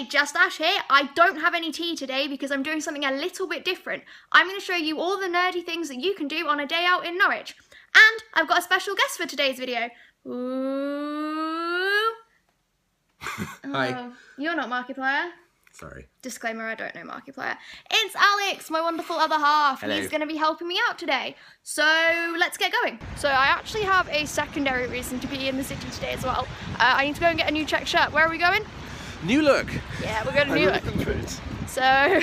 Hey, Just Ash here. I don't have any tea today because I'm doing something a little bit different. I'm going to show you all the nerdy things that you can do on a day out in Norwich. And I've got a special guest for today's video. Ooh. Hi. Oh, you're not Markiplier. Sorry. Disclaimer, I don't know Markiplier. It's Alex, my wonderful other half. Hello. He's going to be helping me out today. So let's get going. So I actually have a secondary reason to be in the city today as well. Uh, I need to go and get a new check shirt. Where are we going? New look. Yeah, we're going to I'm Newark. looking for it. So uh,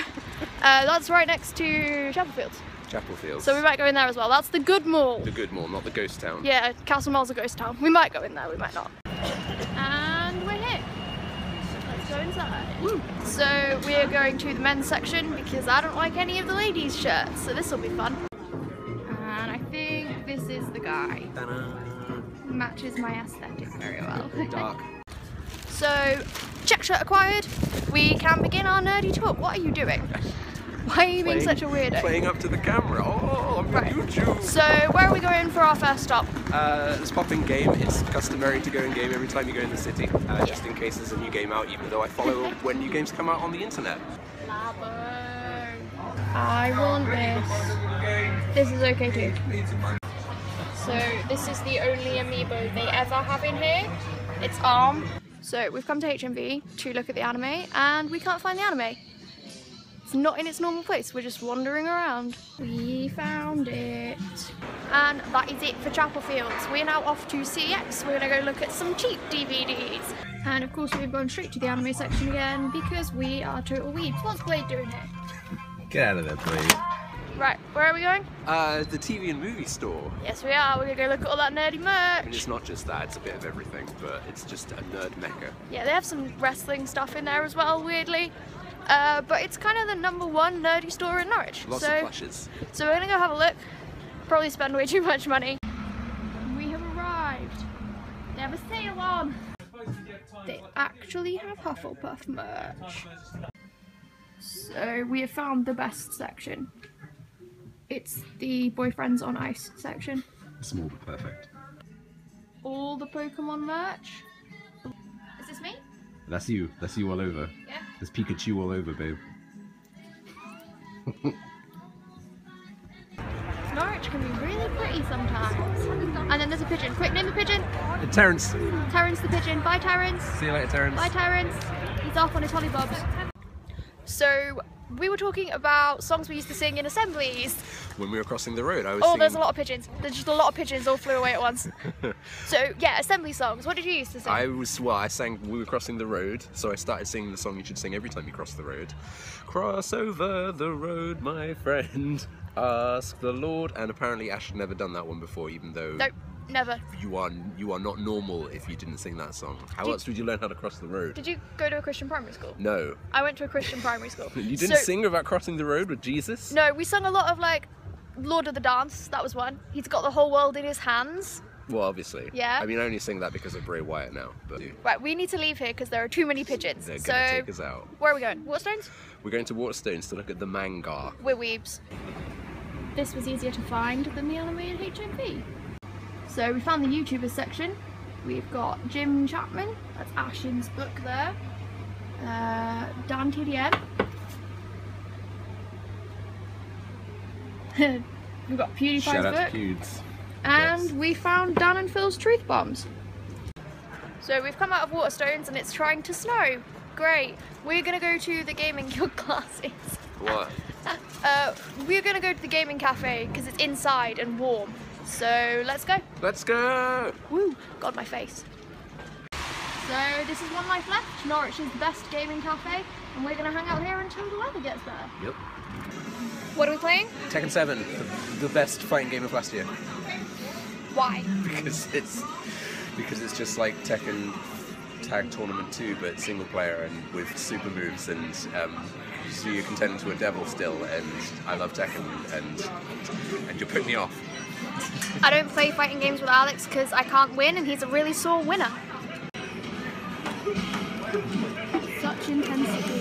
that's right next to Chapel Fields. Chapel Fields. So we might go in there as well. That's the good mall. The good mall, not the ghost town. Yeah, Castle Mall's a ghost town. We might go in there, we might not. And we're here. Let's go inside. So we are going to the men's section because I don't like any of the ladies' shirts, so this will be fun. And I think this is the guy. Ta-da. Matches my aesthetic very well. Dark. So, check shirt acquired. We can begin our nerdy talk. What are you doing? Why are you being such a weirdo? Playing up to the camera. Oh, I'm Right. YouTube. So, where are we going for our first stop? Uh, let's pop in game. It's customary to go in game every time you go in the city, uh, just in case there's a new game out, even though I follow when new games come out on the internet. I want this. This is okay too. So this is the only amiibo they ever have in here. It's Arm. So we've come to HMV to look at the anime and we can't find the anime. It's not in its normal place. We're just wandering around. We found it. And that is it for Chapel Fields. We're now off to CeX. We're gonna go look at some cheap DVDs. And of course we've gone straight to the anime section again because we are total weebs. What's Blade doing here? Get out of there, please. Right, where are we going? Uh, the TV and movie store. Yes, we are. We're gonna go look at all that nerdy I mean, merch. it's not just that, it's a bit of everything, but it's just a nerd mecca. Yeah, they have some wrestling stuff in there as well, weirdly. Uh, but it's kind of the number one nerdy store in Norwich. Lots so, of plushes. so we're gonna go have a look. Probably spend way too much money. We have arrived. They have a sale on. They actually have Hufflepuff merch. So we have found the best section. It's the Boyfriends on Ice section. Small but perfect. All the Pokemon merch. Is this me? That's you. That's you all over. Yeah. There's Pikachu all over, babe. Norwich can be really pretty sometimes. And then there's a pigeon. Quick, name the pigeon. Terrence. Terrence the pigeon. Bye, Terrence. See you later, Terrence. Bye, Terrence. He's off on his hollybobs. So, we were talking about songs we used to sing in assemblies. When we were crossing the road, I was Oh, singing... there's a lot of pigeons. There's just a lot of pigeons all flew away at once. so, yeah, assembly songs. What did you used to sing? I was well. I sang. We were crossing the road, so I started singing the song you should sing every time you cross the road. Cross over the road, my friend. Ask the Lord. And apparently, Ash had never done that one before, even though Nope, never. you are you are not normal if you didn't sing that song. How Did- else would you learn how to cross the road? Did you go to a Christian primary school? No, I went to a Christian primary school. you didn't So- sing about crossing the road with Jesus. No, we sung a lot of like Lord of the Dance. That was one. He's got the whole world in his hands. Well, obviously. Yeah. I mean, I only sing that because of Bray Wyatt now. But Right, we need to leave here because there are too many pigeons. they're so, gonna take us out. where are we going? Waterstones? We're going to Waterstones to look at the manga. We're weebs. This was easier to find than the anime and HMV. So we found the YouTubers section. We've got Jim Chapman, that's Ashin's book there. Uh, Dan TDM. We've got PewDiePie's Shout out book. to Pewds. And Yes. we found Dan and Phil's truth bombs. So we've come out of Waterstones and it's trying to snow. Great. We're gonna go to the gaming guild classes. What? Uh, we're gonna go to the gaming cafe because it's inside and warm. So let's go. Let's go. Woo! God, my face. So this is one life left. Norwich is the best gaming cafe, and we're gonna hang out here until the weather gets better. Yep. What are we playing? Tekken 7, the, the best fighting game of last year. Why? because it's because it's just like Tekken Tag Tournament 2, but single player and with super moves, and um, so you're contending to a devil still. And I love Tekken, and and you're putting me off. I don't play fighting games with Alex because I can't win, and he's a really sore winner. Such intensity.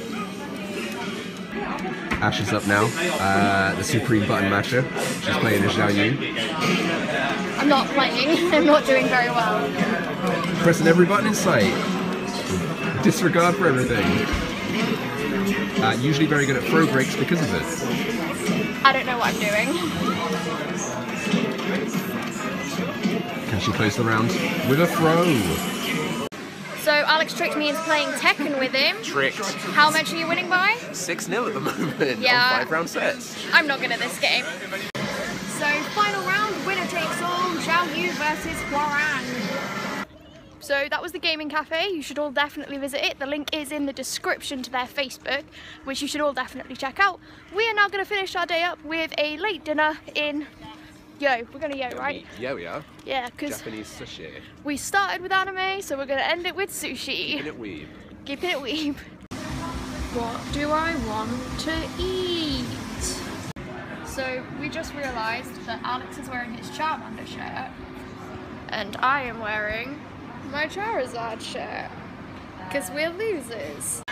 Ash is up now. Uh, the Supreme Button Masher. She's playing as Xiaoyu. I'm not playing. I'm not doing very well. Pressing every button in sight. Disregard for everything. Uh, usually very good at throw breaks because of it. I don't know what I'm doing. Can she close the round with a throw? So Alex tricked me into playing Tekken with him. Tricked. How much are you winning by? 6 0 at the moment Yeah. on five round sets. I'm not good at this game. So final round, winner takes all, Xiaoyu versus Hwoarang. So that was the gaming cafe. You should all definitely visit it. The link is in the description to their Facebook, which you should all definitely check out. We are now going to finish our day up with a late dinner in Yo. We're going to Yo, right? Yeah, we are. Yeah, because Japanese sushi. we started with anime, so we're going to end it with Keeping sushi. it weeb. Keeping it weeb. What do I want to eat? So we just realised that Alex is wearing his Charmander shirt, and I am wearing my Charizard shirt, because we're losers.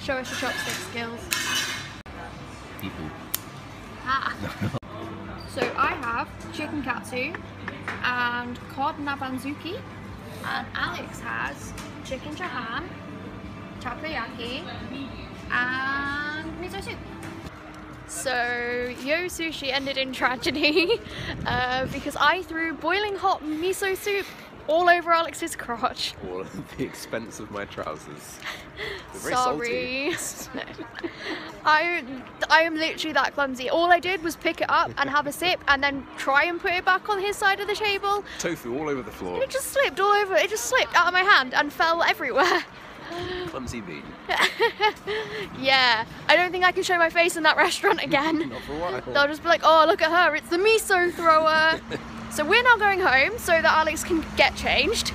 Show us your chopstick skills. Ah. so I have chicken katsu and cod nabanzuki, and Alex has chicken chahan, takoyaki, and miso soup. So Yo Sushi ended in tragedy uh, because I threw boiling hot miso soup all over Alex's crotch. All at the expense of my trousers. Sorry. I I am literally that clumsy. All I did was pick it up and have a sip and then try and put it back on his side of the table. Tofu all over the floor. It just slipped all over. It just slipped out of my hand and fell everywhere. Clumsy bean. yeah, I don't think I can show my face in that restaurant again. Not for a while. They'll just be like, oh, look at her, it's the miso thrower. so we're now going home so that Alex can get changed.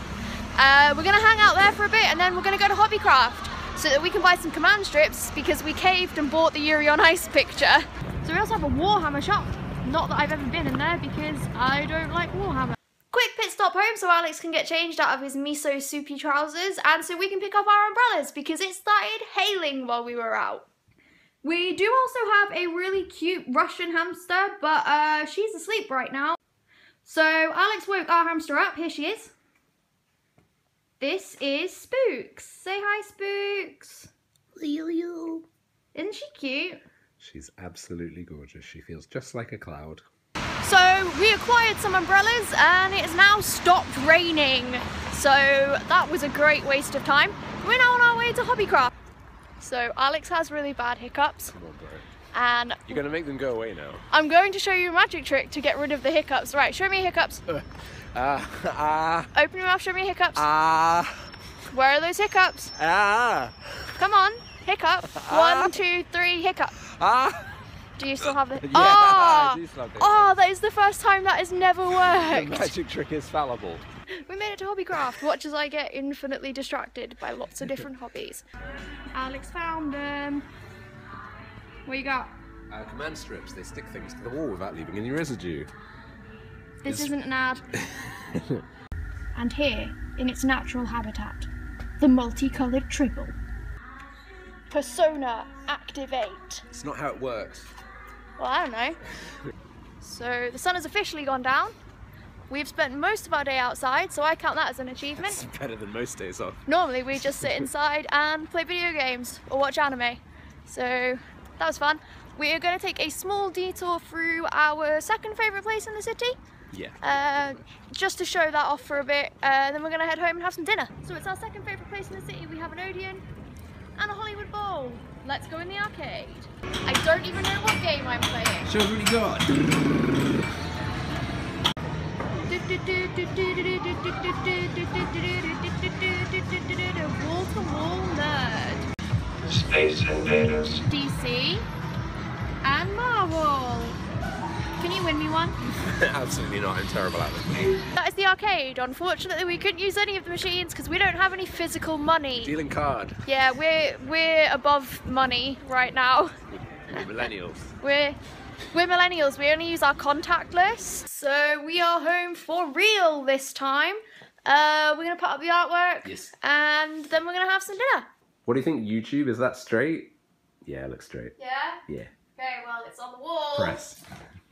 Uh, we're gonna hang out there for a bit and then we're gonna go to Hobbycraft so that we can buy some command strips because we caved and bought the Yuri on Ice picture. So we also have a Warhammer shop. Not that I've ever been in there because I don't like Warhammer. Quick pit stop home so Alex can get changed out of his miso soupy trousers and so we can pick up our umbrellas because it started hailing while we were out. We do also have a really cute Russian hamster, but uh, she's asleep right now. So Alex woke our hamster up. Here she is. This is Spooks. Say hi, Spooks. Isn't she cute? She's absolutely gorgeous. She feels just like a cloud. So we acquired some umbrellas and it has now stopped raining. So that was a great waste of time. We're now on our way to Hobbycraft. So Alex has really bad hiccups Come on, bro. and You're gonna make them go away now. I'm going to show you a magic trick to get rid of the hiccups. Right, show me your hiccups. Uh, Ah, ah, Open your mouth, show me your hiccups. ah, Where are those hiccups? ah, Come on, hiccup. One, two, three, hiccup. ah. Do you still have the? Yeah, oh, I do still have the oh, that is the first time that has never worked. The worked. magic trick is fallible. We made it to Hobbycraft. Watch as I get infinitely distracted by lots of different hobbies. Alex found them. What you got? Uh, command strips, they stick things to the wall without leaving any residue. This It's- isn't an ad. and here, in its natural habitat, the multicolored tribble. Persona activate. It's not how it works. Well, I don't know. So the sun has officially gone down. We've spent most of our day outside, so I count that as an achievement. It's better than most days off. Normally we just sit inside and play video games or watch anime. So that was fun. We are going to take a small detour through our second favourite place in the city, Yeah. uh, just to show that off for a bit. Uh, then we're going to head home and have some dinner. So it's our second favourite place in the city. We have an Odeon and a Hollywood Bowl. Let's go in the arcade. I don't even know what game I'm playing. Show us what you got. Wall to wall nerd. Space Invaders. DC and Marvel. Can you win me one? Absolutely not. I'm terrible at this. That is the arcade. Unfortunately, we couldn't use any of the machines because we don't have any physical money. Dealing card. Yeah, we're we're above money right now. We're millennials. We're we're millennials. We only use our contact list. So we are home for real this time. Uh, we're gonna put up the artwork. Yes. And then we're gonna have some dinner. What do you think, YouTube? Is that straight? Yeah, it looks straight. Yeah. Yeah. Okay. Well, it's on the wall. Press.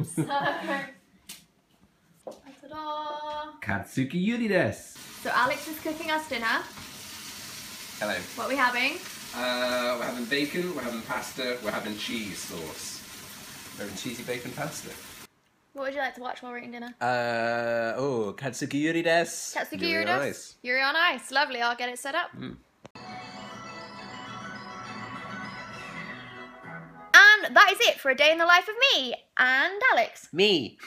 So. Ta-da. Katsuki Yuri desu. So Alex is cooking us dinner. Hello. What are we having? Uh, we're having bacon, we're having pasta, we're having cheese sauce. We're having cheesy bacon pasta. What would you like to watch while we're eating dinner? Uh, oh, katsuki yuri desu. Katsuki Yuri Yuri on ice. Yuri on ice. Lovely. I'll get it set up. Mm. That is it for a day in the life of me and Alex. Me.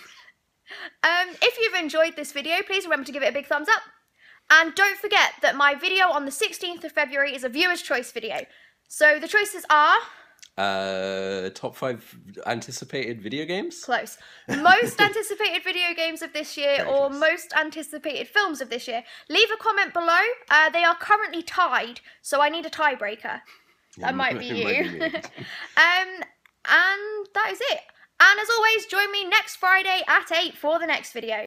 Um, if you've enjoyed this video, please remember to give it a big thumbs up. And don't forget that my video on the 16th of February is a viewer's choice video. So the choices are Uh, top five anticipated video games? close. Most anticipated video games of this year Very or close. most anticipated films of this year. Leave a comment below. Uh, they are currently tied, so I need a tiebreaker. That might be you. might be um, and that is it. And as always, join me next Friday at 8 for the next video.